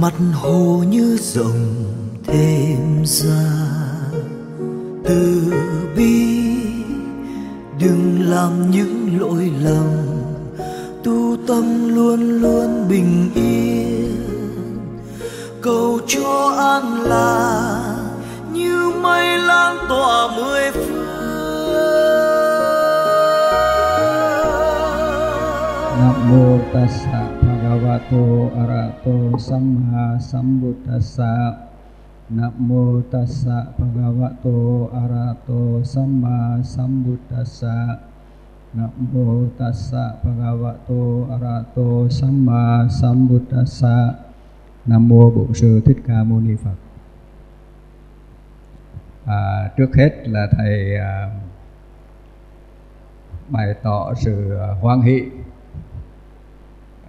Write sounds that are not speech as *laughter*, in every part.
mặt hồ như rộng thêm ra từ bi, đừng làm những lỗi lầm. Tu tâm luôn luôn bình yên. Cầu cho an là như mây lan tỏa mười phương. Nam mô tassa bhagavato arahato samma sambuddhassa Nam tassa bhagavato arahato samma sambuddhassa namo tassa bhagavato arahato samma sambuddhassa Nam mô Bổn sư Thích Ca Mâu Ni Phật. À, trước hết là thầy à, bày tỏ sự à, hoan hỷ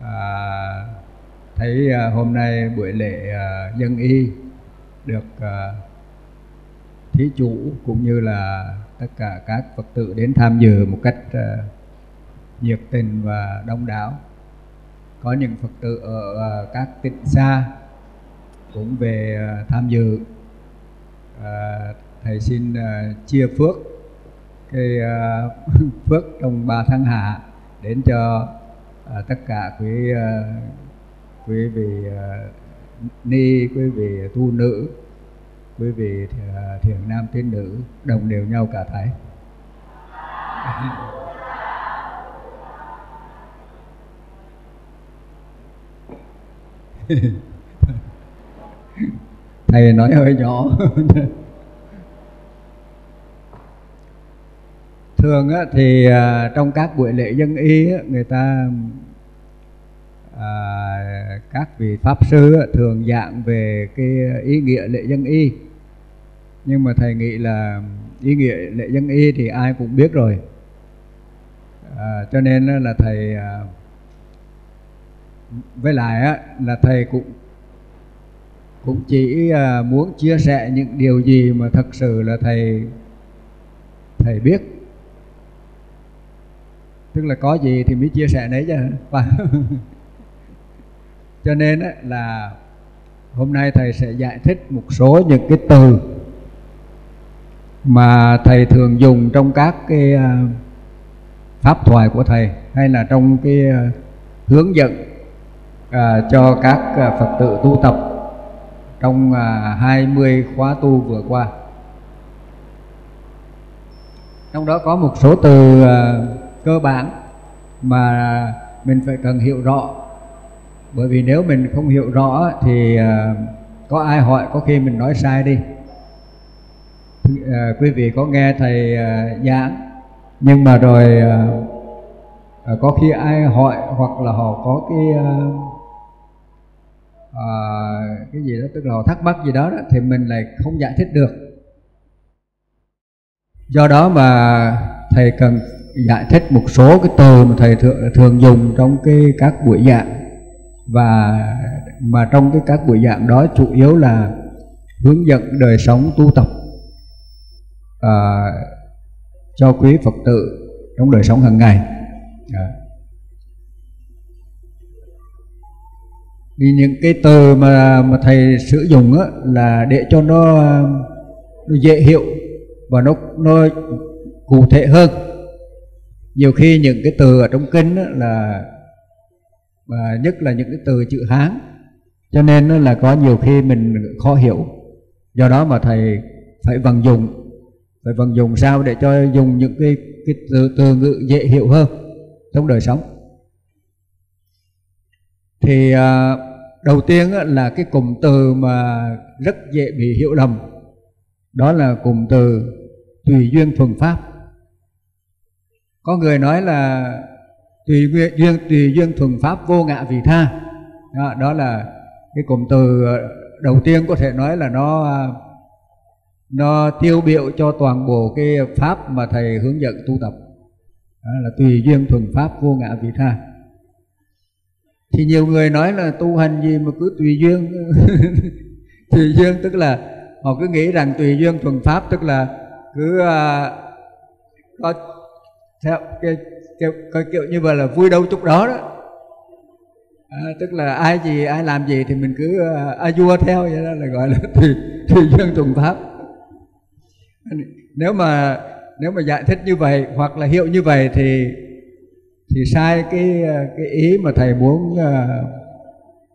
à, thấy à, hôm nay buổi lễ à, dân y được à, thí chủ cũng như là tất cả các phật tử đến tham dự một cách à, nhiệt tình và đông đảo. Có những phật tử ở à, các tỉnh xa cũng về à, tham dự. À, thầy xin à, chia phước cái à, *laughs* phước trong ba tháng hạ đến cho à, tất cả quý à, quý vị à, ni quý vị tu nữ quý vị thiền, nam tín nữ đồng đều nhau cả thảy *laughs* thầy nói hơi nhỏ. *laughs* thường á, thì à, trong các buổi lễ dân y á, người ta à, các vị pháp sư á, thường giảng về cái ý nghĩa lễ dân y nhưng mà thầy nghĩ là ý nghĩa lễ dân y thì ai cũng biết rồi. À, cho nên á, là thầy à, với lại á, là thầy cũng cũng chỉ à, muốn chia sẻ những điều gì mà thật sự là thầy thầy biết tức là có gì thì mới chia sẻ đấy chứ và *laughs* cho nên là hôm nay thầy sẽ giải thích một số những cái từ mà thầy thường dùng trong các cái à, pháp thoại của thầy hay là trong cái à, hướng dẫn à, cho các à, Phật tử tu tập trong à, 20 khóa tu vừa qua. Trong đó có một số từ à, cơ bản mà mình phải cần hiểu rõ. Bởi vì nếu mình không hiểu rõ thì à, có ai hỏi có khi mình nói sai đi. À, quý vị có nghe thầy à, giảng nhưng mà rồi có khi ai hỏi hoặc là họ có cái à, cái gì đó tức là họ thắc mắc gì đó, đó thì mình lại không giải thích được do đó mà thầy cần giải thích một số cái từ mà thầy thường, thường dùng trong cái các buổi giảng. Và mà trong cái các buổi giảng đó chủ yếu là hướng dẫn đời sống tu tập à, cho quý phật tử trong đời sống hàng ngày. À. vì những cái từ mà mà thầy sử dụng á, là để cho nó, nó dễ hiểu và nó nó cụ thể hơn nhiều khi những cái từ ở trong kinh là và nhất là những cái từ chữ hán. Cho nên là có nhiều khi mình khó hiểu. Do đó mà thầy phải vận dụng phải vận dụng sao để cho dùng những cái cái từ, từ ngữ dễ hiểu hơn trong đời sống. Thì à, đầu tiên là cái cụm từ mà rất dễ bị hiểu lầm. Đó là cụm từ tùy duyên thuần pháp có người nói là tùy duyên tùy duyên thuần pháp vô ngã vị tha. Đó, đó là cái cụm từ ờ, đầu tiên có thể nói là nó à, nó tiêu biểu cho toàn bộ cái pháp mà thầy hướng dẫn tu tập. Đó là tùy duyên thuần pháp vô ngã vị tha. Thì nhiều người nói là tu hành gì mà cứ tùy duyên. *laughs* Tùy duyên tức là họ cứ nghĩ rằng tùy duyên thuần pháp tức là cứ uh, có theo cái kiểu, cái kiểu như vậy là vui đâu chút đó đó. À, tức là ai gì ai làm gì thì mình cứ uh, a vua theo vậy đó là gọi là *laughs* tùy tùy duyên tùng pháp. Nếu mà nếu mà giải thích như vậy hoặc là hiểu như vậy thì thì sai cái à, cái ý mà thầy muốn uh,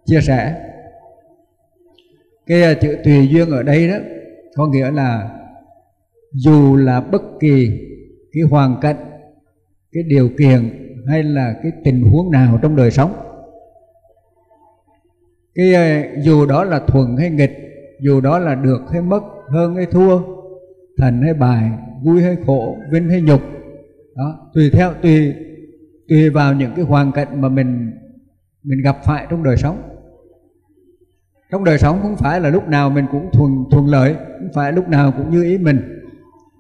chia sẻ. Cái uh, chữ tùy duyên ở đây đó có nghĩa là dù là bất kỳ cái hoàn cảnh cái điều kiện hay là cái tình huống nào trong đời sống. Cái ờ, dù đó là thuận hay nghịch, dù đó là được hay mất, hơn hay thua thành hay bài vui hay khổ, vinh hay nhục, đó, tùy theo, tùy tùy vào những cái hoàn cảnh mà mình mình gặp phải trong đời sống. Trong đời sống không phải là lúc nào mình cũng thuận thuận lợi, không phải lúc nào cũng như ý mình.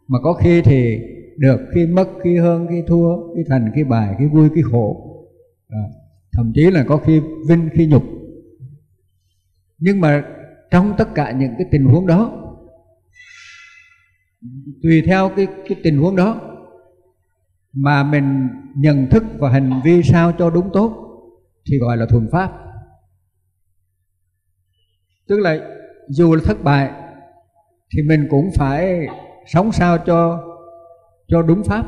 Mà có khi thì được khi mất khi hơn khi thua khi thành khi bài khi vui khi khổ. À, thậm chí là có khi vinh khi nhục. Nhưng mà trong tất cả những cái tình huống đó tùy theo cái cái tình huống đó mà mình nhận thức và hành vi sao cho đúng tốt thì gọi là thuần pháp. Tức là dù là thất bại thì mình cũng phải sống sao cho cho đúng pháp.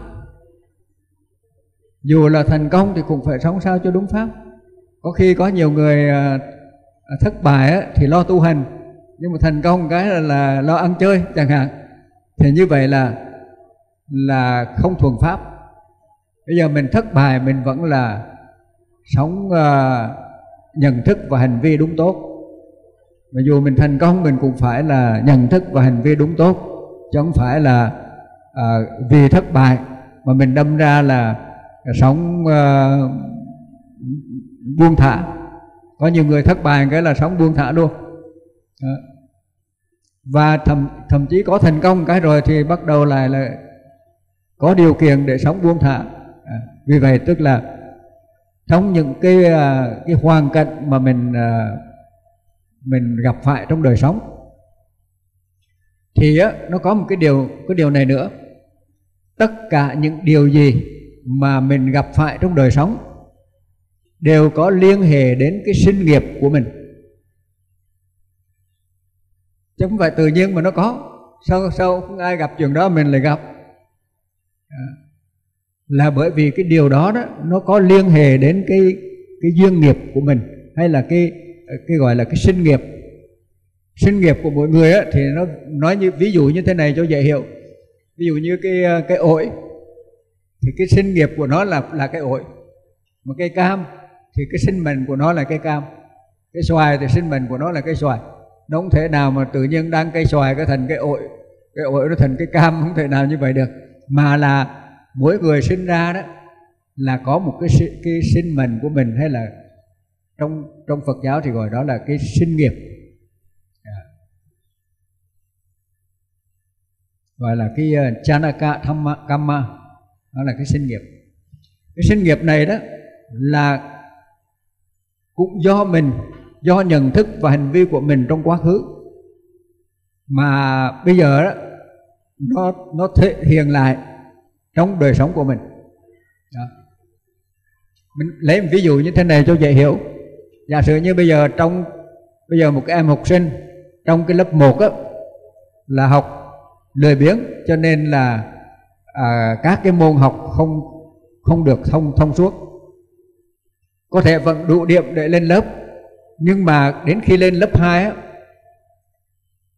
Dù là thành công thì cũng phải sống sao cho đúng pháp. Có khi có nhiều người à, à, thất bại thì lo tu hành nhưng mà thành công cái là, là lo ăn chơi chẳng hạn. Thì như vậy là là không thuần pháp. Bây giờ mình thất bại mình vẫn là sống uh, nhận thức và hành vi đúng tốt. Mà dù mình thành công mình cũng phải là nhận thức và hành vi đúng tốt chứ không phải là à, vì thất bại mà mình đâm ra là sống à, buông thả. Có nhiều người thất bại cái là sống buông thả luôn. À, và thậm thậm chí có thành công cái rồi thì bắt đầu lại là có điều kiện để sống buông thả. À, vì vậy tức là trong những cái à, cái hoàn cảnh mà mình à, mình gặp phải trong đời sống thì á, nó có một cái điều cái điều này nữa tất cả những điều gì mà mình gặp phải trong đời sống đều có liên hệ đến cái sinh nghiệp của mình. Chứ không phải tự nhiên mà nó có. Sao sao không ai gặp chuyện đó mình lại gặp. Là bởi vì cái điều đó đó nó có liên hệ đến cái cái duyên nghiệp của mình hay là cái cái gọi là cái sinh nghiệp. Sinh nghiệp của mỗi người á, thì nó nói như ví dụ như thế này cho dễ hiểu ví dụ như cái ờ, cái ổi, thì cái sinh nghiệp của nó là là cái ổi. Mà cây cam, thì cái sinh mệnh của nó là cây cam. Cái xoài thì sinh mệnh của nó là cây xoài. Nó không thể nào mà tự nhiên đang cây xoài cái thành cái ổi cái ổi nó thành cái cam, không thể nào như vậy được. Mà là mỗi người sinh ra đó, là có một cái cái sinh mệnh của mình, hay là trong trong Phật giáo thì gọi đó là cái sinh nghiệp. Gọi là cái ờ, chanaka thamma kamma đó là cái sinh nghiệp. Cái sinh nghiệp này đó là cũng do mình, do nhận thức và hành vi của mình trong quá khứ. Mà bây giờ đó, nó nó thể hiện lại trong đời sống của mình. Đó. mình lấy một ví dụ như thế này cho dễ hiểu. Giả sử như bây giờ trong, bây giờ một cái em học sinh trong cái lớp 1 á, là học lười biếng cho nên là à, các cái môn học không không được thông thông suốt có thể vẫn đủ điểm để lên lớp nhưng mà đến khi lên lớp 2 á,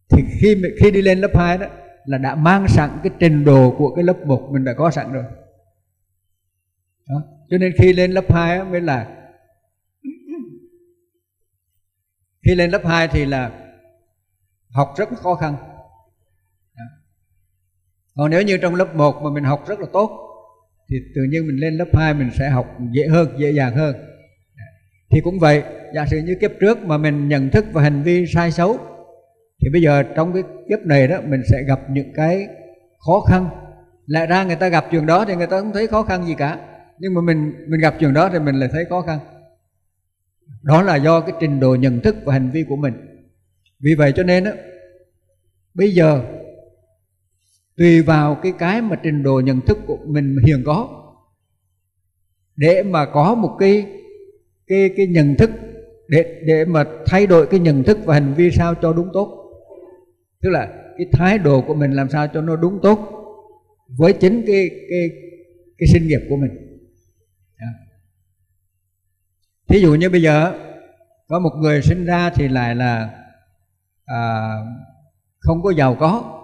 thì khi khi đi lên lớp 2 đó là đã mang sẵn cái trình độ của cái lớp 1 mình đã có sẵn rồi đó. cho nên khi lên lớp 2 á, mới là khi lên lớp 2 thì là học rất khó khăn còn nếu như trong lớp 1 mà mình học rất là tốt, thì tự nhiên mình lên lớp 2 mình sẽ học dễ hơn, dễ dàng hơn. Thì cũng vậy, giả sử như kiếp trước mà mình nhận thức và hành vi sai xấu, thì bây giờ trong cái kiếp này đó, mình sẽ gặp những cái khó khăn. Lại ra người ta gặp chuyện đó thì người ta không thấy khó khăn gì cả, nhưng mà mình mình gặp chuyện đó thì mình lại thấy khó khăn. Đó là do cái trình độ nhận thức và hành vi của mình. Vì vậy cho nên đó bây giờ tùy vào cái cái mà trình độ nhận thức của mình hiện có. Để mà có một cái cái cái nhận thức để để mà thay đổi cái nhận thức và hành vi sao cho đúng tốt. Tức là cái thái độ của mình làm sao cho nó đúng tốt với chính cái cái cái sinh nghiệp của mình. Thí dụ như bây giờ có một người sinh ra thì lại là à, không có giàu có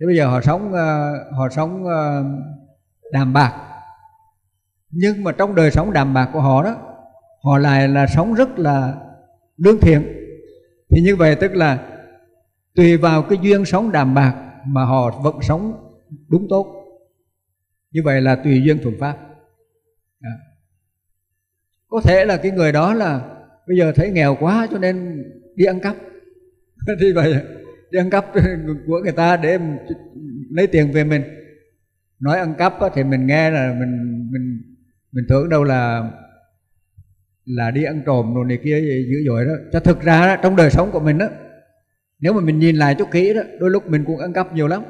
thế bây giờ họ sống ờ, họ sống ờ, đàm bạc. Nhưng mà trong đời sống đàm bạc của họ đó, họ lại là sống rất là lương thiện. Thì như vậy tức là tùy vào cái duyên sống đàm bạc mà họ vẫn sống đúng tốt. Như vậy là tùy duyên thuận pháp. À. có thể là cái người đó là bây giờ thấy nghèo quá cho nên đi ăn cắp. *laughs* Thì vậy đi ăn cắp *laughs* của người ta để lấy tiền về mình. Nói ăn cắp thì mình nghe là mình mình mình tưởng đâu là là đi ăn trộm rồi này kia dữ dội đó. Cho thực ra đó, trong đời sống của mình đó nếu mà mình nhìn lại chút kỹ đó đôi lúc mình cũng ăn cắp nhiều lắm.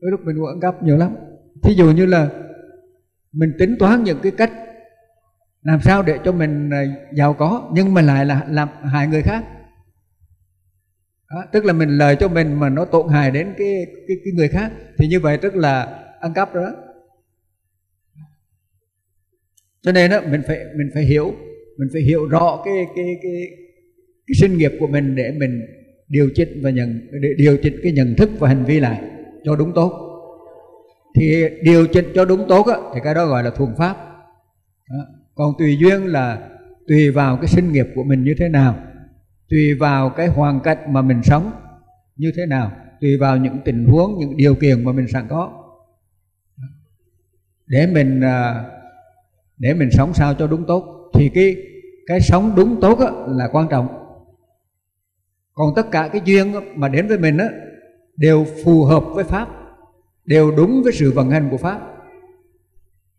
Đôi lúc mình cũng ăn cắp nhiều lắm. Thí dụ như là mình tính toán những cái cách làm sao để cho mình à, giàu có nhưng mà lại là làm hại người khác đó, tức là mình lời cho mình mà nó tổn hại đến cái cái, cái người khác thì như vậy tức là ăn cắp đó. Cho nên đó mình phải mình phải hiểu mình phải hiểu rõ cái cái cái cái sinh nghiệp của mình để mình điều chỉnh và nhận để điều chỉnh cái nhận thức và hành vi lại cho đúng tốt. Thì điều chỉnh cho đúng tốt á, thì cái đó gọi là thuần pháp. Đó. còn tùy duyên là tùy vào cái sinh nghiệp của mình như thế nào tùy vào cái hoàn cảnh mà mình sống. Như thế nào? Tùy vào những tình huống những điều kiện mà mình sẵn có. Để mình à, để mình sống sao cho đúng tốt thì cái cái sống đúng tốt là quan trọng. Còn tất cả cái duyên mà đến với mình á, đều phù hợp với pháp đều đúng với sự vận hành của pháp.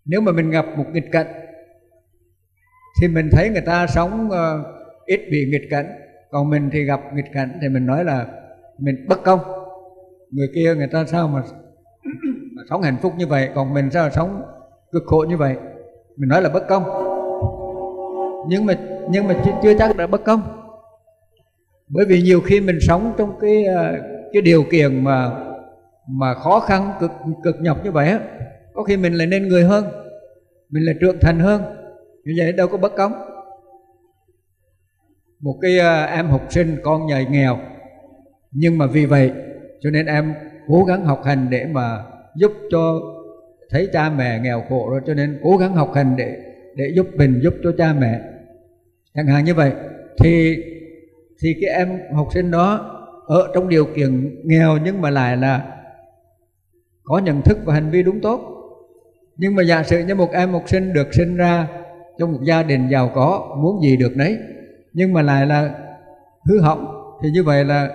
Nếu mà mình gặp một nghịch cảnh thì mình thấy người ta sống ờ, ít bị nghịch cảnh còn mình thì gặp nghịch cảnh thì mình nói là mình bất công. Người kia người ta sao mà, mà sống hạnh phúc như vậy? Còn mình sao mà sống cực khổ như vậy? Mình nói là bất công. Nhưng mà nhưng mà chưa, chưa chắc là bất công. Bởi vì nhiều khi mình sống trong cái ờ, cái điều kiện mà mà khó khăn cực cực nhọc như vậy á có khi mình lại nên người hơn mình lại trưởng thành hơn. Như vậy đâu có bất công một cái ờ, em học sinh, con nhà nghèo. Nhưng mà vì vậy, cho nên em cố gắng học hành để mà giúp cho thấy cha mẹ nghèo khổ rồi, cho nên cố gắng học hành để để giúp mình, giúp cho cha mẹ. Chẳng hạn như vậy, thì thì cái em học sinh đó ở trong điều kiện nghèo nhưng mà lại là có nhận thức và hành vi đúng tốt. Nhưng mà giả sử như một em học sinh được sinh ra trong một gia đình giàu có, muốn gì được đấy nhưng mà lại là hư hỏng. Thì như vậy là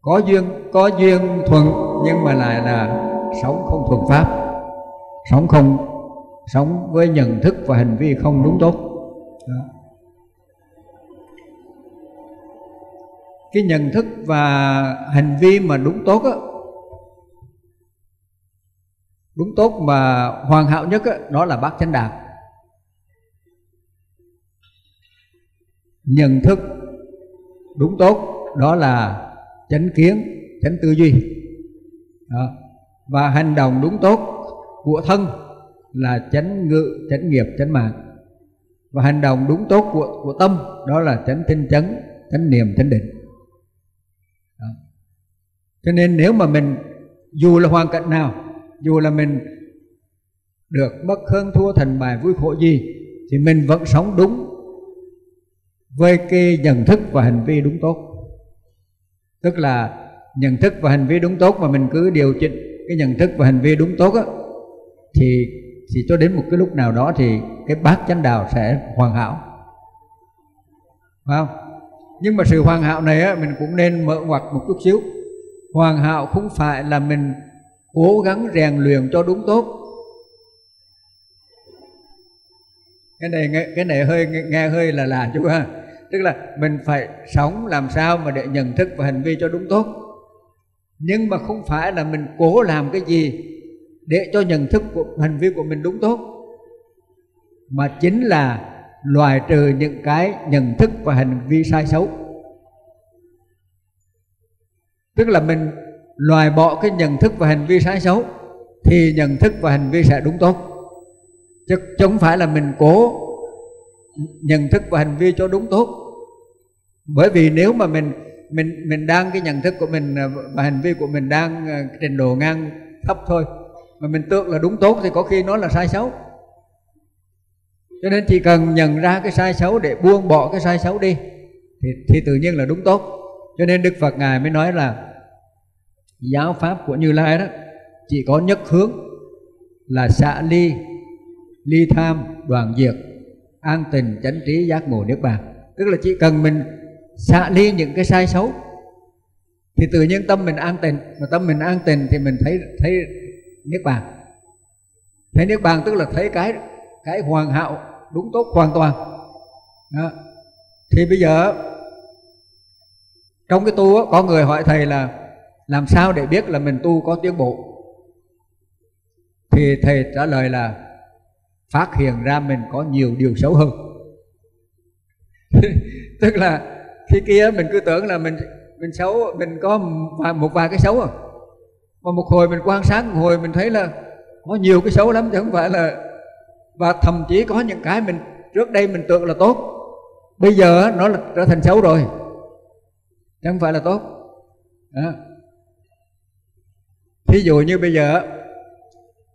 có duyên có duyên thuận nhưng mà lại là sống không thuận pháp. Sống không sống với nhận thức và hành vi không đúng tốt. Đó. cái nhận thức và hành vi mà đúng tốt á đúng tốt mà hoàn hảo nhất á, đó là bát chánh đạo nhận thức đúng tốt, đó là chánh kiến, chánh tư duy đó. và hành động đúng tốt của thân là chánh ngự, chánh nghiệp, chánh mạng và hành động đúng tốt của của tâm, đó là chánh tinh chấn, chánh niệm, chánh định đó. cho nên nếu mà mình, dù là hoàn cảnh nào, dù là mình được bất hơn thua thành bài vui khổ gì, thì mình vẫn sống đúng với cái nhận thức và hành vi đúng tốt. Tức là nhận thức và hành vi đúng tốt mà mình cứ điều chỉnh cái nhận thức và hành vi đúng tốt á, thì thì cho đến một cái lúc nào đó thì cái bát chánh đạo sẽ hoàn hảo. Phải không? Nhưng mà sự hoàn hảo này á, mình cũng nên mở ngoặt một chút xíu. Hoàn hảo không phải là mình cố gắng rèn luyện cho đúng tốt. Cái này cái này hơi nghe hơi là là chú ha tức là mình phải sống làm sao mà để nhận thức và hành vi cho đúng tốt. Nhưng mà không phải là mình cố làm cái gì để cho nhận thức của hành vi của mình đúng tốt. Mà chính là loại trừ những cái nhận thức và hành vi sai xấu. Tức là mình loại bỏ cái nhận thức và hành vi sai xấu thì nhận thức và hành vi sẽ đúng tốt. Chứ, không phải là mình cố nhận thức và hành vi cho đúng tốt bởi vì nếu mà mình mình mình đang cái nhận thức của mình à, và hành vi của mình đang à, trình độ ngang thấp thôi mà mình tưởng là đúng tốt thì có khi nó là sai xấu. Cho nên chỉ cần nhận ra cái sai xấu để buông bỏ cái sai xấu đi thì, thì tự nhiên là đúng tốt. Cho nên đức phật ngài mới nói là giáo pháp của như lai đó chỉ có nhất hướng là xạ ly ly tham đoàn diệt an tình chánh trí giác ngộ niết bàn. Tức là chỉ cần mình xạ ly những cái sai xấu. Thì tự nhiên tâm mình an tình mà tâm mình an tình thì mình thấy thấy niết bàn. Thấy niết bàn tức là thấy cái cái hoàn hảo đúng tốt hoàn toàn. Đó. thì bây giờ, trong cái tu có người hỏi thầy là làm sao để biết là mình tu có tiến bộ? Thì thầy trả lời là phát hiện ra mình có nhiều điều xấu hơn. *laughs* Tức là khi kia mình cứ tưởng là mình mình xấu, mình có một vài cái xấu à. Mà một hồi mình quan sát, một hồi mình thấy là có nhiều cái xấu lắm chứ không phải là, và thậm chí có những cái mình, trước đây mình tưởng là tốt, bây giờ nó là trở thành xấu rồi. Chứ không phải là tốt. Đó. thí dụ như bây giờ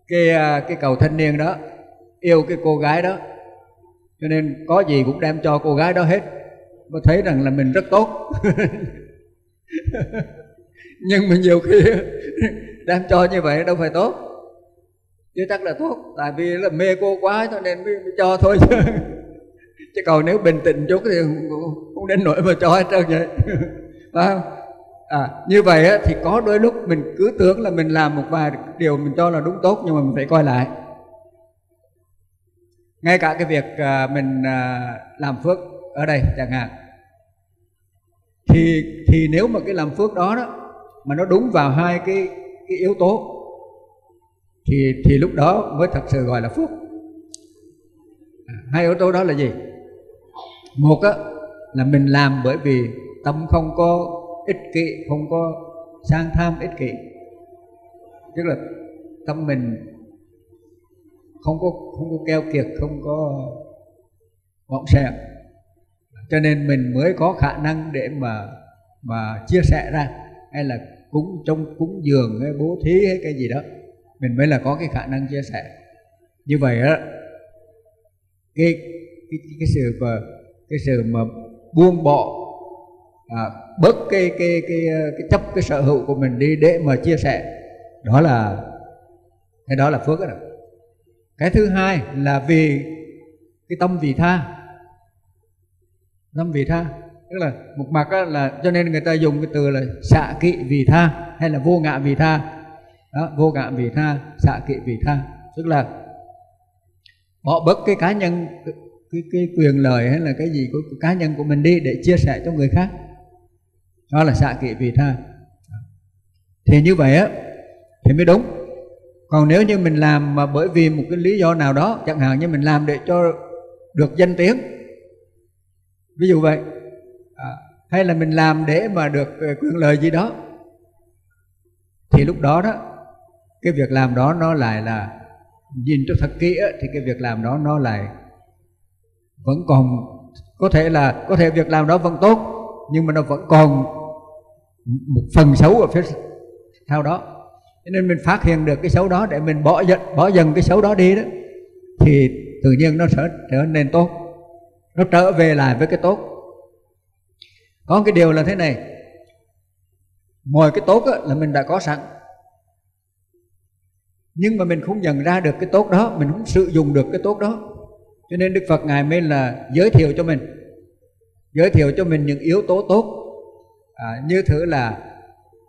cái à, cái cầu thanh niên đó, yêu cái cô gái đó, cho nên có gì cũng đem cho cô gái đó hết mà thấy rằng là mình rất tốt. *laughs* Nhưng mà nhiều khi *laughs* đem cho như vậy đâu phải tốt. Chứ chắc là tốt tại vì là mê cô quá cho nên mới, mới cho thôi chứ. *laughs* Chứ còn nếu bình tĩnh chút thì không, không đến nỗi mà cho hết trơn vậy. Phải không? À, như vậy á, thì có đôi lúc mình cứ tưởng là mình làm một vài điều mình cho là đúng tốt nhưng mà mình phải coi lại. Ngay cả cái việc à, mình à, làm phước ở đây chẳng hạn thì thì nếu mà cái làm phước đó đó, mà nó đúng vào hai cái cái yếu tố, thì thì lúc đó mới thật sự gọi là phước. À, hai yếu tố đó là gì? Một á, là mình làm bởi vì tâm không có ích kỷ, không có sang tham ích kỷ. Tức là tâm mình không có không có keo kiệt, không có vọng sẹo cho nên mình mới có khả năng để mà mà chia sẻ ra. Hay là cúng trong cúng dường hay bố thí hay cái gì đó. Mình mới là có cái khả năng chia sẻ. Như vậy á cái cái cái sự mà cái sự mà buông bỏ à, bớt cái cái cái cái chấp cái sở hữu của mình đi để mà chia sẻ đó là cái đó là phước đó. Cái thứ hai là vì cái tâm vị tha năm vị tha. Tức là một mặt là cho nên người ta dùng cái từ là xạ kỵ vì tha hay là vô ngã vì tha. Đó, vô ngã vì tha xạ kỵ vì tha. Tức là bỏ bớt cái cá nhân cái, cái quyền lợi hay là cái gì của, của cá nhân của mình đi để chia sẻ cho người khác. Đó là xạ kỵ vì tha. Thì như vậy á thì mới đúng. Còn nếu như mình làm mà bởi vì một cái lý do nào đó chẳng hạn như mình làm để cho được danh tiếng ví dụ vậy. À, hay là mình làm để mà được ờ, quyền lợi gì đó. Thì lúc đó đó cái việc làm đó nó lại là nhìn cho thật kỹ thì cái việc làm đó nó lại vẫn còn có thể là có thể việc làm đó vẫn tốt nhưng mà nó vẫn còn một phần xấu ở phía sau đó. Cho nên mình phát hiện được cái xấu đó để mình bỏ dần bỏ dần cái xấu đó đi đó thì tự nhiên nó sẽ trở nên tốt nó trở về lại với cái tốt. Có cái điều là thế này. Mọi cái tốt là mình đã có sẵn. Nhưng mà mình không nhận ra được cái tốt đó mình không sử dụng được cái tốt đó. Cho nên đức phật ngài mới là giới thiệu cho mình. Giới thiệu cho mình những yếu tố tốt. À, như thử là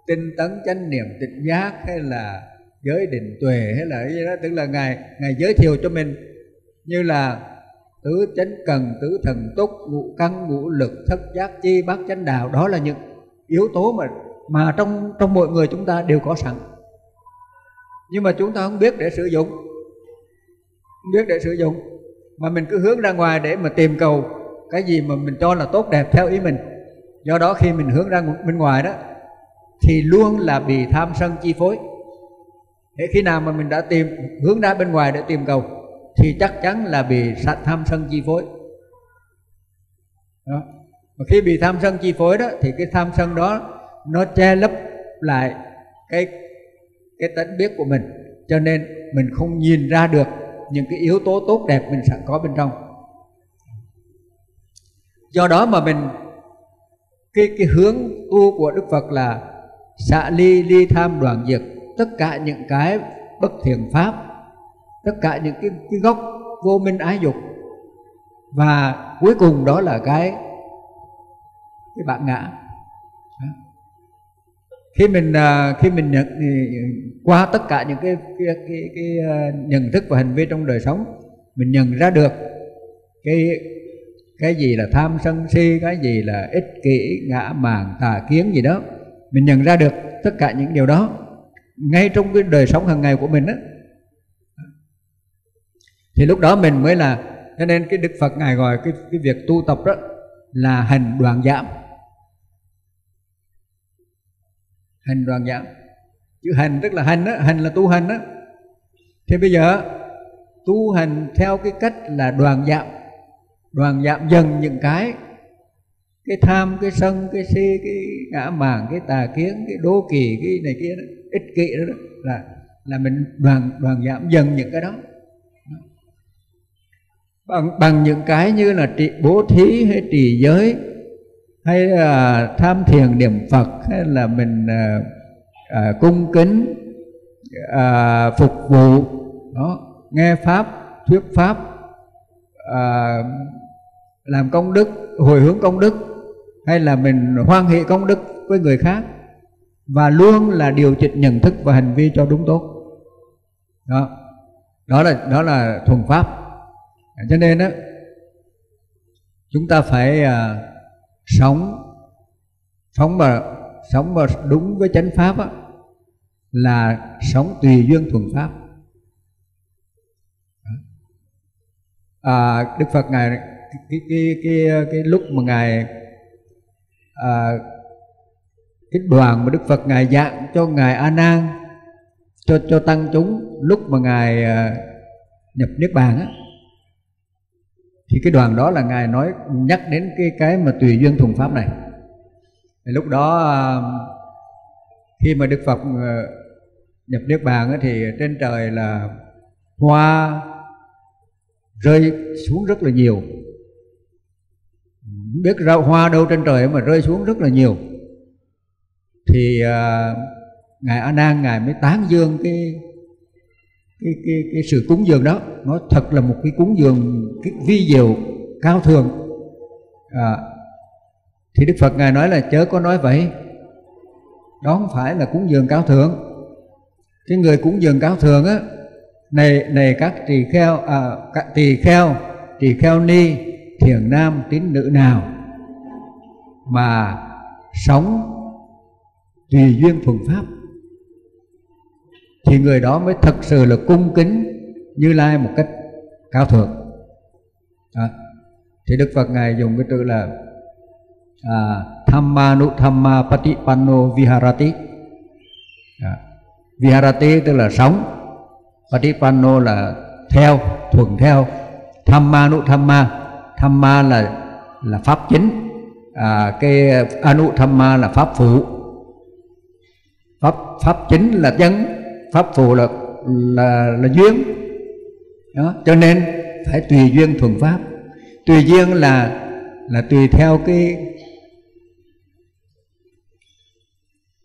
tinh tấn chánh niệm tịnh giác hay là giới định tuệ hay là cái gì đó. Tức là ngài ngài giới thiệu cho mình. Như là tứ chánh cần, tứ thần túc, ngũ căn, ngũ lực, thất giác, chi bát chánh đạo, đó là những yếu tố mà mà trong trong mọi người chúng ta đều có sẵn. Nhưng mà chúng ta không biết để sử dụng, không biết để sử dụng, mà mình cứ hướng ra ngoài để mà tìm cầu, cái gì mà mình cho là tốt đẹp theo ý mình. Do đó khi mình hướng ra bên ngoài đó, thì luôn là bị tham sân chi phối. Thế khi nào mà mình đã tìm, hướng ra bên ngoài để tìm cầu thì chắc chắn là bị tham sân chi phối. Đó. Mà khi bị tham sân chi phối đó, thì cái tham sân đó nó che lấp lại cái cái tánh biết của mình. Cho nên mình không nhìn ra được những cái yếu tố tốt đẹp mình sẵn có bên trong. Do đó mà mình, cái cái hướng tu của đức phật là xạ ly ly tham, đoạn diệt. Tất cả những cái bất thiện pháp tất cả những cái, cái gốc vô minh ái dục. Và cuối cùng đó là cái cái bạn ngã. Khi mình à, khi mình nhận qua tất cả những cái cái, cái, cái à, nhận thức và hành vi trong đời sống mình nhận ra được cái cái gì là tham sân si cái gì là ích kỷ ngã màng tà kiến gì đó mình nhận ra được tất cả những điều đó. Ngay trong cái đời sống hàng ngày của mình đó thì lúc đó mình mới là cho nên cái đức phật ngài gọi cái cái việc tu tập đó là hành đoạn giảm. Hành đoạn giảm. Chữ hành tức là hành đó hành là tu hành đó thì bây giờ tu hành theo cái cách là đoàn giảm. Đoàn giảm dần những cái cái tham cái sân cái si cái ngã màng cái tà kiến cái đố kỳ cái này kia đó, ích kỷ đó, đó là là mình đoàn đoàn giảm dần những cái đó bằng bằng những cái như là trị bố thí hay trì giới hay là tham thiền niệm phật hay là mình à, à, cung kính à, phục vụ đó nghe pháp thuyết pháp à, làm công đức hồi hướng công đức hay là mình hoan hỷ công đức với người khác và luôn là điều chỉnh nhận thức và hành vi cho đúng tốt. Đó. Đó là đó là thuần pháp. À, cho nên đó chúng ta phải à, sống sống mà sống mà đúng với chánh pháp á, là sống tùy duyên thuần pháp. À, đức phật ngài cái cái cái cái lúc mà ngài à, cái đoàn mà đức phật ngài dạng cho ngài a nan cho cho tăng chúng lúc mà ngài à, nhập niết bàn á thì cái đoàn đó là ngài nói nhắc đến cái cái mà tùy duyên thùng pháp này. Thì lúc đó à, khi mà đức phật ờ, nhập niết bàn thì trên trời là hoa rơi xuống rất là nhiều. Biết ra hoa đâu trên trời mà rơi xuống rất là nhiều. Thì uh, ngài a nan ngài mới tán dương cái cái cái cái sự cúng dường đó nó thật là một cái cúng dường cái vi diệu cao thường à, thì đức phật ngài nói là chớ có nói vậy. Đó không phải là cúng dường cao thượng. Cái người cúng dường cao thượng á này này các tỳ kheo à, các tỳ kheo tỳ kheo ni thiền nam tín nữ nào mà sống tùy duyên thuần pháp thì người đó mới thật sự là cung kính như lai một cách cao thượng. Đó. thì đức phật ngài dùng cái từ là à, thamma nu thamma patipanno viharati. Đó. viharati tức là sống. Patipanno là theo thuần theo. Thamma nu thamma thamma là là pháp chính. À, cái anu thamma là pháp phụ. Pháp pháp chính là chân pháp phù là là là duyên. Đó, cho nên phải tùy duyên thuần pháp. Tùy duyên là là tùy theo cái,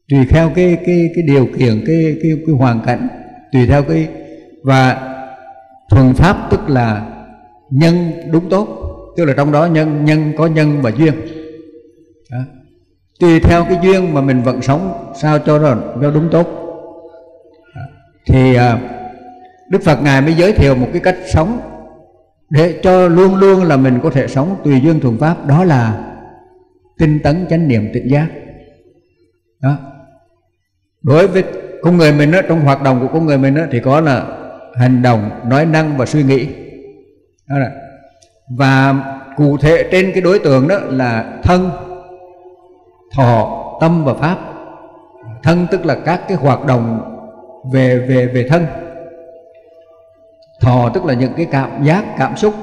tùy theo cái cái cái điều kiện, cái cái cái hoàn cảnh, tùy theo cái, và thuần pháp tức là nhân đúng tốt, tức là trong đó nhân nhân có nhân và duyên. Đó. tùy theo cái duyên mà mình vận sống, sao cho nó cho đúng tốt thì à, Đức Phật ngài mới giới thiệu một cái cách sống để cho luôn luôn là mình có thể sống tùy duyên thuận pháp đó là tinh tấn chánh niệm tỉnh giác. Đó. Đối với con người mình đó, trong hoạt động của con người mình đó, thì có là hành động nói năng và suy nghĩ. Đó là. Và cụ thể trên cái đối tượng đó là thân thọ tâm và pháp. Thân tức là các cái hoạt động về về về thân. Thọ tức là những cái cảm giác, cảm xúc.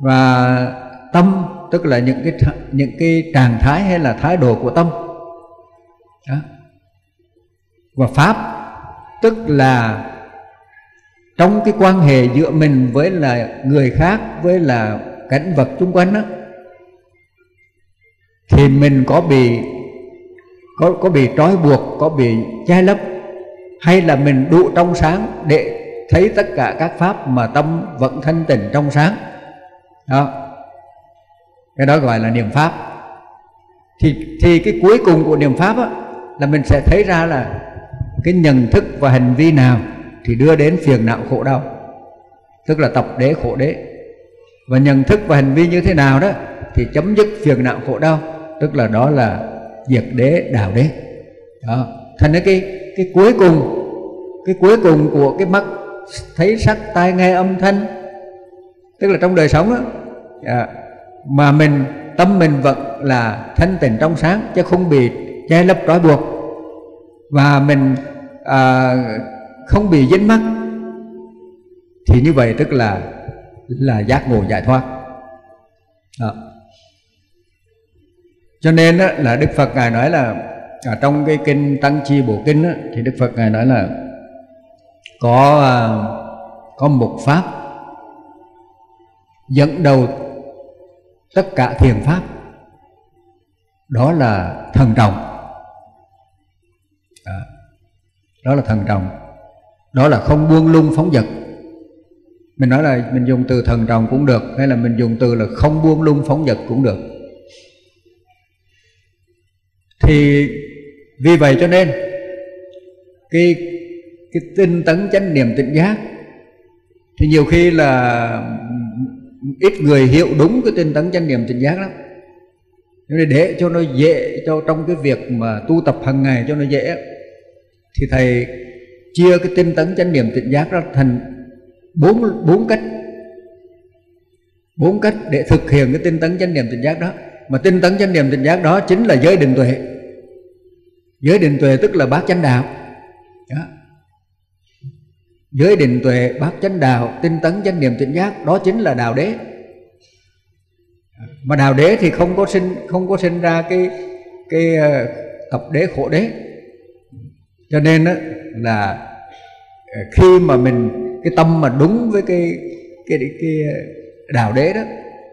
Và tâm tức là những cái những cái trạng thái hay là thái độ của tâm. Đó. và pháp tức là trong cái quan hệ giữa mình với là người khác, với là cảnh vật xung quanh đó thì mình có bị, có có bị trói buộc, có bị che lấp hay là mình đủ trong sáng để thấy tất cả các pháp mà tâm vẫn thanh tịnh trong sáng? Đó. Cái đó gọi là niệm pháp. Thì thì cái cuối cùng của niệm pháp á, là mình sẽ thấy ra là cái nhận thức và hành vi nào thì đưa đến phiền não khổ đau. Tức là tập đế khổ đế. Và nhận thức và hành vi như thế nào đó thì chấm dứt phiền não khổ đau. Tức là đó là diệt đế đạo đế. Đó thành ra cái cái cuối cùng cái cuối cùng của cái mắt thấy sắc tai nghe âm thanh tức là trong đời sống đó à, dạ, mà mình tâm mình vẫn là thanh tịnh trong sáng chứ không bị che lấp trói buộc và mình à, không bị dính mắc thì như vậy tức là là giác ngộ giải thoát đó. cho nên đó, là đức phật ngài nói là ở trong cái kinh tăng chi bộ kinh đó, thì đức phật ngài nói là có à, có một pháp dẫn đầu tất cả thiền pháp đó là thần trọng à, đó là thần trọng đó là không buông lung phóng dật. Mình nói là mình dùng từ thần trọng cũng được hay là mình dùng từ là không buông lung phóng dật cũng được. Thì vì vậy cho nên, cái cái tinh tấn chánh niệm tỉnh giác, thì nhiều khi là ít người hiểu đúng cái tinh tấn chánh niệm tỉnh giác lắm. Nên để cho nó dễ, cho trong cái việc mà tu tập hàng ngày cho nó dễ, thì thầy chia cái tinh tấn chánh niệm tỉnh giác ra thành bốn bốn cách. Bốn cách để thực hiện cái tinh tấn chánh niệm tỉnh giác đó. Mà tinh tấn chánh niệm tỉnh giác đó chính là giới định tuệ giới định tuệ tức là bát chánh đạo đó. giới định tuệ bát chánh đạo tinh tấn chánh niệm tỉnh giác đó chính là đạo đế mà đạo đế thì không có sinh không có sinh ra cái cái ờ, tập đế khổ đế cho nên đó, là ờ, khi mà mình cái tâm mà đúng với cái cái cái ờ, đạo đế đó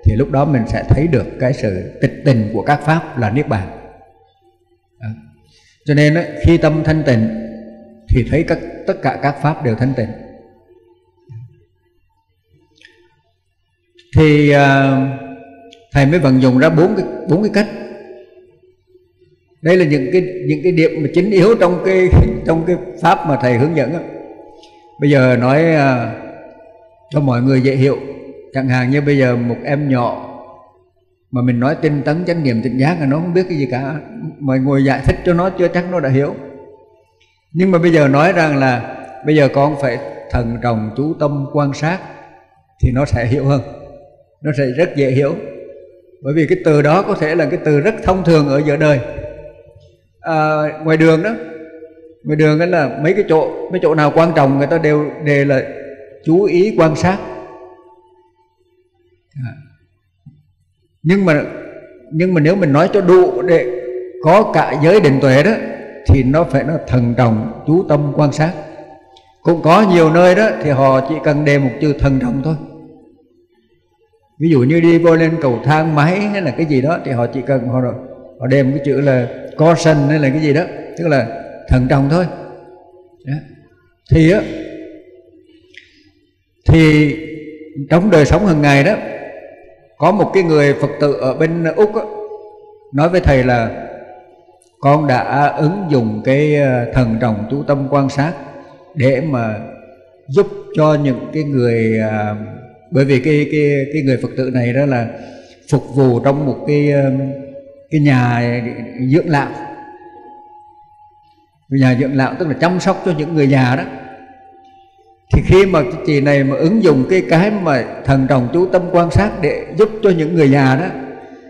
thì lúc đó mình sẽ thấy được cái sự tịch tình của các pháp là niết bàn cho nên ấy, khi tâm thanh tịnh thì thấy các tất cả các pháp đều thanh tịnh. Thì à, thầy mới vận dụng ra bốn cái bốn cái cách. Đây là những cái những cái điểm mà chính yếu trong cái trong cái pháp mà thầy hướng dẫn đó. bây giờ nói à, cho mọi người dễ hiểu. Chẳng hạn như bây giờ một em nhỏ mà mình nói tinh tấn chánh niệm tỉnh giác là nó không biết cái gì cả. Mà ngồi giải thích cho nó chưa chắc nó đã hiểu. Nhưng mà bây giờ nói rằng là bây giờ con phải thần trọng chú tâm quan sát thì nó sẽ hiểu hơn. Nó sẽ rất dễ hiểu. Bởi vì cái từ đó có thể là cái từ rất thông thường ở giữa đời. À, ngoài đường đó ngoài đường đó là mấy cái chỗ mấy chỗ nào quan trọng người ta đều đề là chú ý quan sát. À nhưng mà nhưng mà nếu mình nói cho đủ để có cả giới định tuệ đó, thì nó phải nó thần trọng chú tâm quan sát. Cũng có nhiều nơi đó thì họ chỉ cần đề một chữ thần trọng thôi. Ví dụ như đi vô lên cầu thang máy hay là cái gì đó thì họ chỉ cần họ họ đem cái chữ là caution hay là cái gì đó, tức là thần trọng thôi. Đó. thì á, thì trong đời sống hàng ngày đó có một cái người phật tử ở bên úc á, nói với thầy là con đã ứng dụng cái ờ, thần trọng chú tâm quan sát để mà giúp cho những cái người ờ, bởi vì cái cái cái người phật tử này đó là phục vụ trong một cái ờ, cái nhà dưỡng lão. Nhà dưỡng lão tức là chăm sóc cho những người già đó thì khi mà chị này mà ứng dụng cái cái mà thần trọng chú tâm quan sát để giúp cho những người già đó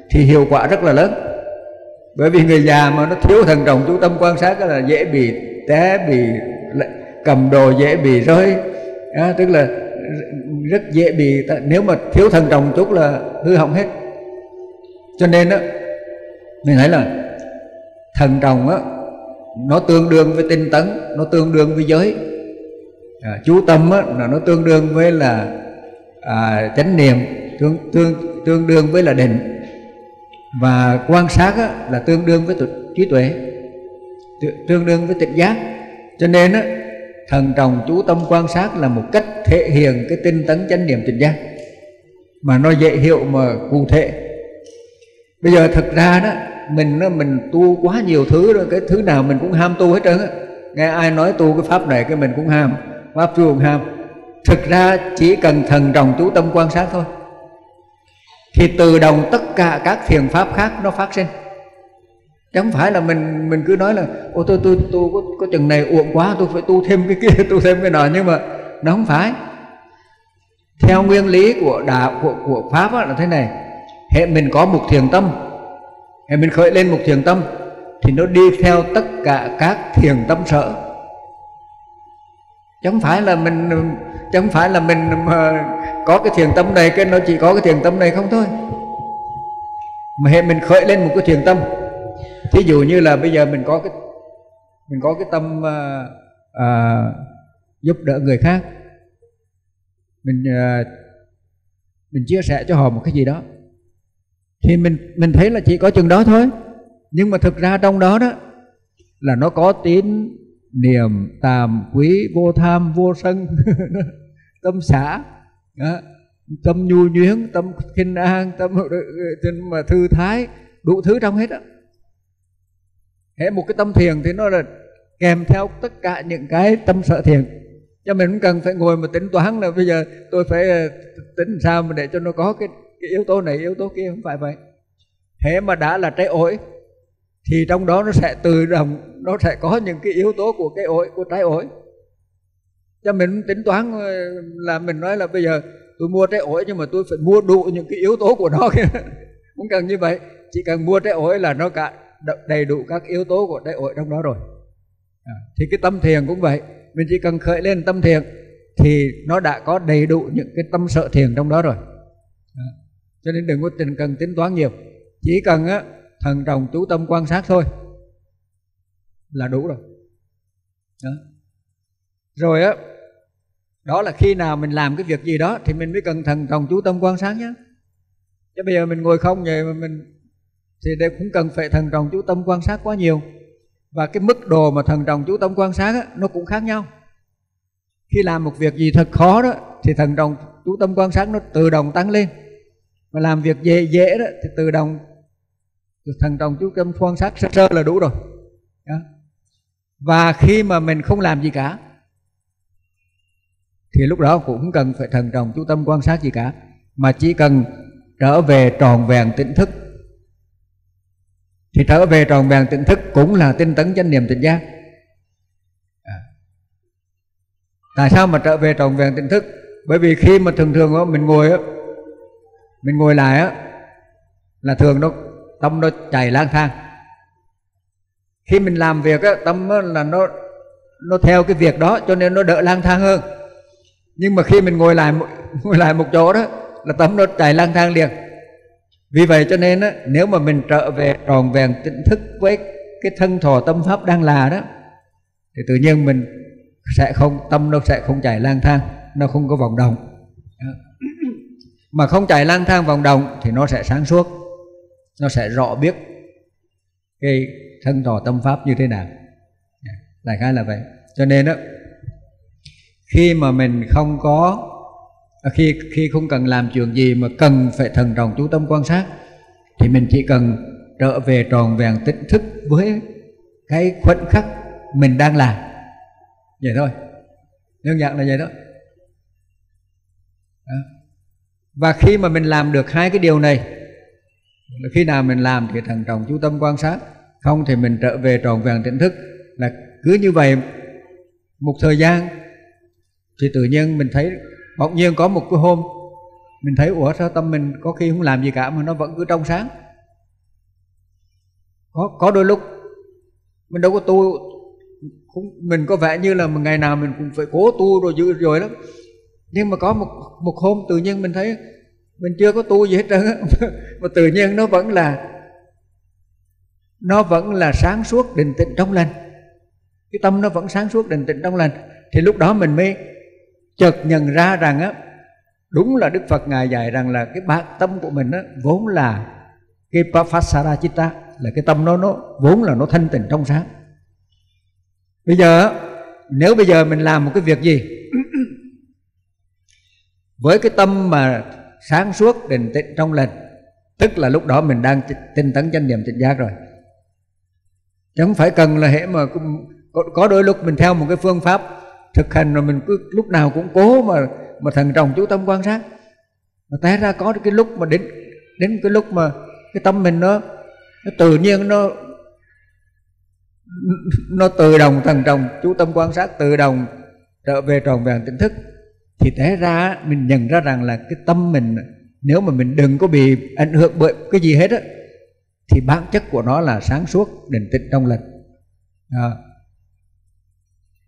thì hiệu quả rất là lớn. Bởi vì người già mà nó thiếu thần trọng chú tâm quan sát là dễ bị té bị cầm đồ dễ bị rơi. À, tức là rất dễ bị nếu mà thiếu thần trọng chút là hư hỏng hết. Cho nên đó mình thấy là thần trọng á nó tương đương với tinh tấn nó tương đương với giới à, chú tâm á, là nó tương đương với là à, chánh niệm tương, tương, tương đương với là định. Và quan sát á, là tương đương với trí tuệ tương đương với tịnh giác. Cho nên á, thần trọng chú tâm quan sát là một cách thể hiện cái tinh tấn chánh niệm tịnh giác. Mà nó dễ hiểu mà cụ thể. Bây giờ thật ra đó mình nó mình tu quá nhiều thứ rồi cái thứ nào mình cũng ham tu hết trơn á. Nghe ai nói tu cái pháp này cái mình cũng ham pháp tu cũng ham thực ra chỉ cần thần đồng chú tâm quan sát thôi. Thì tự động tất cả các thiền pháp khác nó phát sinh. Chứ không phải là mình mình cứ nói là ô tôi tôi tôi có, có chừng này uổng quá tôi phải tu thêm cái kia *laughs* tu thêm cái nọ. Nhưng mà nó không phải. Theo nguyên lý của đạo của của pháp là thế này. Hệ mình có một thiền tâm hệ mình khởi lên một thiền tâm thì nó đi theo tất cả các thiền tâm sở chứ không phải là mình chứ không phải là mình mà có cái thiền tâm này cái nó chỉ có cái thiền tâm này không thôi. Mà hệ mình khởi lên một cái thiền tâm. Thí dụ như là bây giờ mình có cái mình có cái tâm à, à, giúp đỡ người khác. Mình à, mình chia sẻ cho họ một cái gì đó. Thì mình mình thấy là chỉ có chừng đó thôi. Nhưng mà thực ra trong đó đó là nó có tín niềm tàm quý vô tham vô sân. *laughs* Tâm xã đó. tâm nhu nhuyến tâm khinh an tâm, mà thư thái đủ thứ trong hết á. Hệ một cái tâm thiền thì nó là kèm theo tất cả những cái tâm sợ thiền. Cho mình cũng cần phải ngồi mà tính toán là bây giờ tôi phải ờ, tính sao mà để cho nó có cái, cái yếu tố này yếu tố kia không phải vậy. Thế mà đã là trái ổi thì trong đó nó sẽ tự động nó sẽ có những cái yếu tố của cái ổi của trái ổi. Cho mình tính toán ờ, là mình nói là bây giờ tôi mua trái ổi nhưng mà tôi phải mua đủ những cái yếu tố của nó kia. *laughs* Cần như vậy chỉ cần mua trái ổi là nó cả đầy đủ các yếu tố của trái ổi trong đó rồi. À, thì cái tâm thiền cũng vậy. Mình chỉ cần khởi lên tâm thiền thì nó đã có đầy đủ những cái tâm sợ thiền trong đó rồi. À, cho nên đừng có tình cần tính toán nhiều. Chỉ cần á thần trọng chú tâm quan sát thôi. Là đủ rồi. Đó. rồi á đó là khi nào mình làm cái việc gì đó thì mình mới cần thần trọng chú tâm quan sát nhé chứ bây giờ mình ngồi không vậy mà mình thì đây cũng cần phải thần trọng chú tâm quan sát quá nhiều. Và cái mức độ mà thần trọng chú tâm quan sát á, nó cũng khác nhau. Khi làm một việc gì thật khó đó thì thần trọng chú tâm quan sát nó tự động tăng lên. Mà làm việc dễ dễ đó thì tự động thần trọng chú tâm quan sát sơ sơ là đủ rồi đó. và khi mà mình không làm gì cả thì lúc đó cũng cần phải thần trọng chú tâm quan sát gì cả mà chỉ cần trở về tròn vẹn tỉnh thức thì trở về tròn vẹn tỉnh thức cũng là tinh tấn chánh niệm tỉnh giác à. tại sao mà trở về tròn vẹn tỉnh thức bởi vì khi mà thường thường đó, mình ngồi á mình ngồi lại á là thường nó tâm nó chạy lang thang. Khi mình làm việc á tâm á, là nó nó theo cái việc đó cho nên nó đỡ lang thang hơn. Nhưng mà khi mình ngồi lại *laughs* ngồi lại một chỗ đó là tâm nó chạy lang thang liền. Vì vậy cho nên á, nếu mà mình trở về tròn vẹn tỉnh thức với cái thân thọ tâm pháp đang là đó thì tự nhiên mình sẽ không tâm nó sẽ không chạy lang thang nó không có vòng đồng mà không chạy lang thang vòng đồng thì nó sẽ sáng suốt nó sẽ rõ biết cái thân thọ tâm pháp như thế nào. Đại khái là vậy. Cho nên đó khi mà mình không có à, khi khi không cần làm chuyện gì mà cần phải thần trọng chú tâm quan sát, thì mình chỉ cần trở về tròn vẹn tỉnh thức với cái khoảnh khắc mình đang làm. Vậy thôi. Đơn giản là vậy đó. Và khi mà mình làm được hai cái điều này khi nào mình làm thì thận trọng chú tâm quan sát. Không thì mình trở về tròn vẹn tỉnh thức. Là cứ như vậy, một thời gian, thì tự nhiên mình thấy bỗng nhiên có một cái hôm, mình thấy, ủa, sao tâm mình có khi không làm gì cả mà nó vẫn cứ trong sáng? Có có đôi lúc, mình đâu có tu, cũng, mình có vẻ như là một ngày nào mình cũng phải cố tu rồi dữ rồi lắm. Nhưng mà có một một hôm tự nhiên mình thấy mình chưa có tu gì hết trơn *laughs* mà tự nhiên nó vẫn là, nó vẫn là sáng suốt định tĩnh trong lành. Cái tâm nó vẫn sáng suốt định tĩnh trong lành. Thì lúc đó mình mới chợt nhận ra rằng á, đúng là đức phật ngài dạy rằng là cái bản tâm của mình á, vốn là cái pasara chitta là cái tâm nó nó vốn là nó thanh tịnh trong sáng. Bây giờ nếu bây giờ mình làm một cái việc gì? *coughs* Với cái tâm mà sáng suốt định tĩnh trong lành. Tức là lúc đó mình đang tinh tấn chánh niệm tỉnh giác rồi. Chứ không phải cần là hệ mà có, có đôi lúc mình theo một cái phương pháp thực hành rồi mình cứ lúc nào cũng cố mà mà thần trọng chú tâm quan sát. Mà té ra có cái lúc mà đến đến cái lúc mà cái tâm mình nó nó tự nhiên nó nó tự động thần trọng chú tâm quan sát tự động trở về tròn vẹn tỉnh thức thì té ra, mình nhận ra rằng là cái tâm mình, nếu mà mình đừng có bị ảnh hưởng bởi cái gì hết á, thì bản chất của nó là sáng suốt, định tĩnh trong lành. À.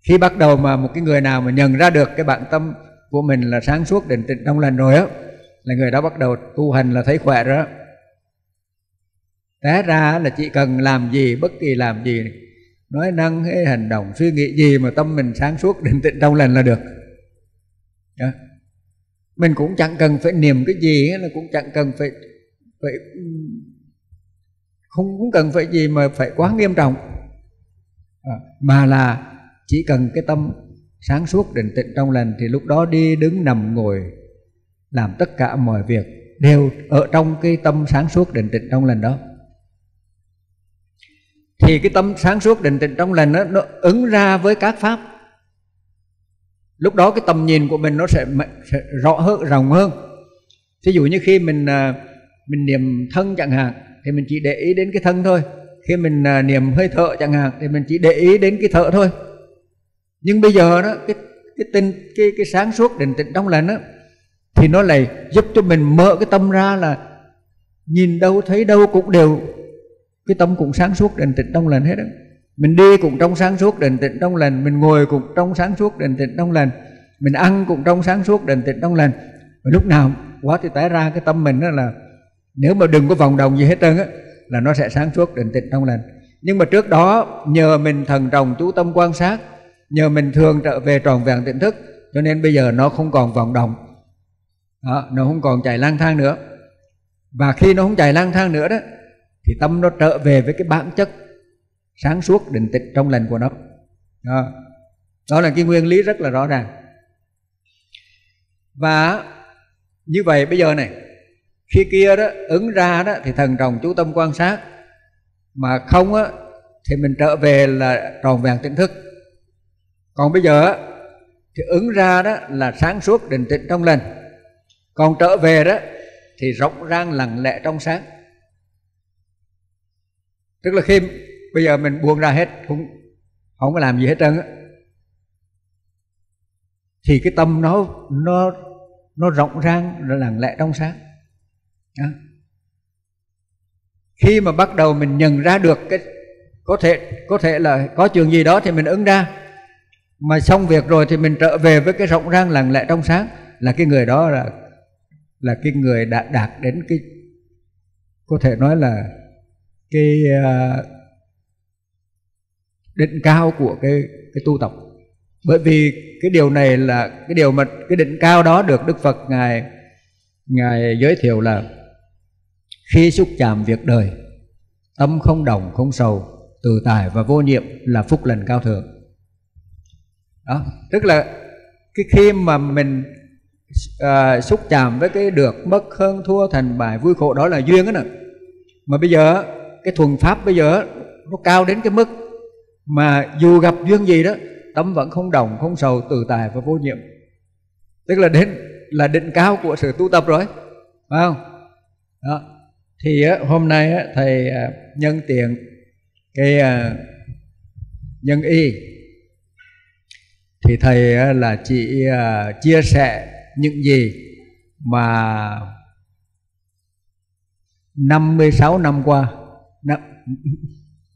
khi bắt đầu mà một cái người nào mà nhận ra được cái bản tâm của mình là sáng suốt, định tĩnh trong lành rồi á, là người đó bắt đầu tu hành là thấy khỏe rồi đó té ra là chỉ cần làm gì, bất kỳ làm gì, nói năng hay hành động, suy nghĩ gì mà tâm mình sáng suốt, định tĩnh trong lành là được yeah. mình cũng chẳng cần phải niệm cái gì là cũng chẳng cần phải phải không cũng cần phải gì mà phải quá nghiêm trọng. À, mà là chỉ cần cái tâm sáng suốt định tịnh trong lành thì lúc đó đi đứng nằm ngồi làm tất cả mọi việc đều ở trong cái tâm sáng suốt định tịnh trong lành đó. Thì cái tâm sáng suốt định tịnh trong lành đó, nó ứng ra với các pháp lúc đó cái tầm nhìn của mình nó sẽ, sẽ rõ hơn rộng hơn. Ví dụ như khi mình à, mình niệm thân chẳng hạn thì mình chỉ để ý đến cái thân thôi. Khi mình à, niệm hơi thở chẳng hạn thì mình chỉ để ý đến cái thở thôi. Nhưng bây giờ đó cái cái tinh cái cái sáng suốt định tĩnh trong lành đó thì nó lại giúp cho mình mở cái tâm ra là nhìn đâu thấy đâu cũng đều cái tâm cũng sáng suốt định tĩnh trong lành hết đó mình đi cũng trong sáng suốt định tĩnh trong lành. Mình ngồi cũng trong sáng suốt định tĩnh trong lành. Mình ăn cũng trong sáng suốt định tĩnh trong lành. Và lúc nào quá thì tái ra cái tâm mình đó là nếu mà đừng có vòng đồng gì hết trơn á là nó sẽ sáng suốt định tĩnh trong lành. Nhưng mà trước đó nhờ mình thần trọng chú tâm quan sát nhờ mình thường trở về tròn vẹn tỉnh thức cho nên bây giờ nó không còn vòng đồng đó, nó không còn chạy lang thang nữa. Và khi nó không chạy lang thang nữa đó thì tâm nó trở về với cái bản chất sáng suốt định tịch trong lành của nó. Đó. đó là cái nguyên lý rất là rõ ràng. Và như vậy bây giờ này, khi kia đó ứng ra đó thì thần trọng chú tâm quan sát, mà không á thì mình trở về là tròn vẹn tỉnh thức. Còn bây giờ á thì ứng ra đó là sáng suốt định tĩnh trong lành. Còn trở về đó thì rộng rang lặng lẽ trong sáng. Tức là khi bây giờ mình buông ra hết không không có làm gì hết trơn á. Thì cái tâm nó nó nó rộng rang nó lặng lẽ trong sáng. Đó. khi mà bắt đầu mình nhận ra được cái có thể có thể là có trường gì đó thì mình ứng ra. Mà xong việc rồi thì mình trở về với cái rộng rang lặng lẽ trong sáng là cái người đó là là cái người đã đạt đến cái có thể nói là cái uh, định cao của cái cái tu tập. Bởi vì cái điều này là cái điều mà cái định cao đó được Đức Phật ngài ngài giới thiệu là khi xúc chạm việc đời tâm không đồng không sầu từ tài và vô nhiệm là phúc lành cao thượng. Đó tức là cái khi mà mình à, xúc chạm với cái được mất hơn thua thành bại vui khổ đó là duyên đó nè. Mà bây giờ cái thuần pháp bây giờ nó cao đến cái mức mà dù gặp duyên gì đó tâm vẫn không đồng, không sầu từ tài và vô nhiệm. Tức là đến, là định cao của sự tu tập rồi. Phải không? Đó. Thì hôm nay thầy à, nhân tiện cái à, nhân y. Thì thầy là chỉ à, chia sẻ những gì mà 56 năm qua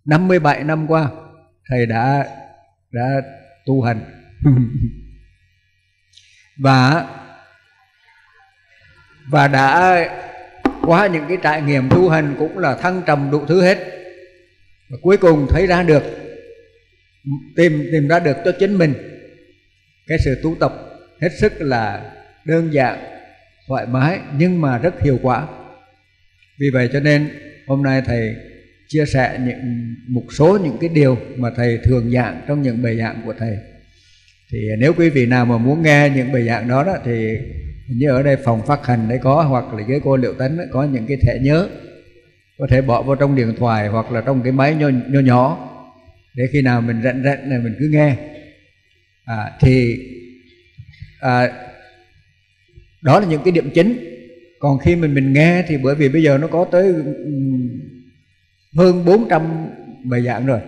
57 năm qua thầy đã đã tu hành. *laughs* Và và đã qua những cái trải nghiệm tu hành cũng là thăng trầm đủ thứ hết. Và cuối cùng thấy ra được, tìm tìm ra được cho chính mình cái sự tu tập hết sức là đơn giản, thoải mái nhưng mà rất hiệu quả. Vì vậy cho nên hôm nay thầy chia sẻ những một số những cái điều mà thầy thường giảng trong những bài giảng của thầy. Thì nếu quý vị nào mà muốn nghe những bài giảng đó, đó thì như ở đây phòng phát hành đấy có hoặc là với cô liệu tấn có những cái thẻ nhớ. Có thể bỏ vào trong điện thoại hoặc là trong cái máy nhỏ nhỏ, nhỏ để khi nào mình rảnh rảnh này mình cứ nghe. À, thì à, đó là những cái điểm chính. Còn khi mình mình nghe thì bởi vì bây giờ nó có tới hơn 400 bài giảng rồi.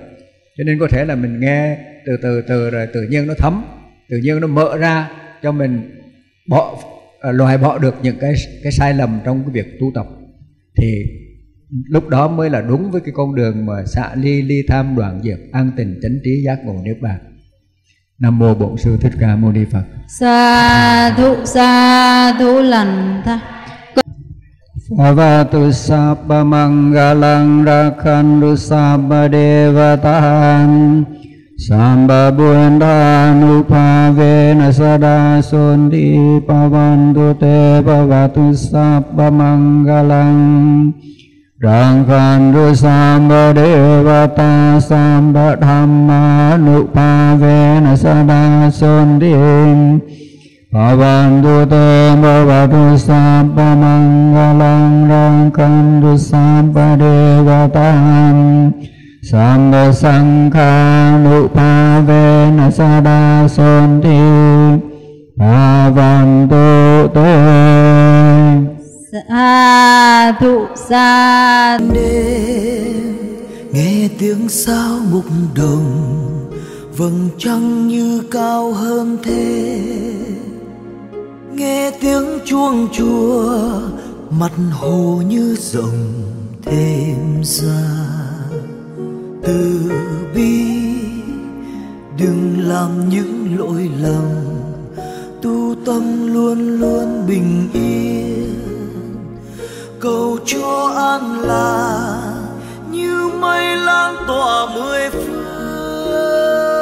Cho nên có thể là mình nghe từ từ từ rồi tự nhiên nó thấm, tự nhiên nó mở ra cho mình bỏ à, loại bỏ được những cái cái sai lầm trong cái việc tu tập. Thì lúc đó mới là đúng với cái con đường mà xạ ly ly tham, đoạn diệt, an tình chánh trí, giác ngộ, niết bàn. Nam mô bổn sư thích ca mâu ni phật. Sa thụ sa thu lành tha. Avatu sabba mangalang rakhandu sabba devatan Samba buddhanupavena sada sundi pavantu te bhavatu sabba mangalang Rakhandu sabba devata sabba dhammanupavena sada sundi Bhavantu te bhavatu sabba mangalang rakhantu sabba devatam Sabba sankhanupavena sada sonti Bhavantu te Sa thu sa đêm nghe tiếng sao mục đồng vầng trăng như cao hơn thế nghe tiếng chuông chùa, mặt hồ như rộng thêm ra từ bi, đừng làm những lỗi lầm. Tu tâm luôn luôn bình yên. Cầu cho an là như mây lan tỏa mười phương.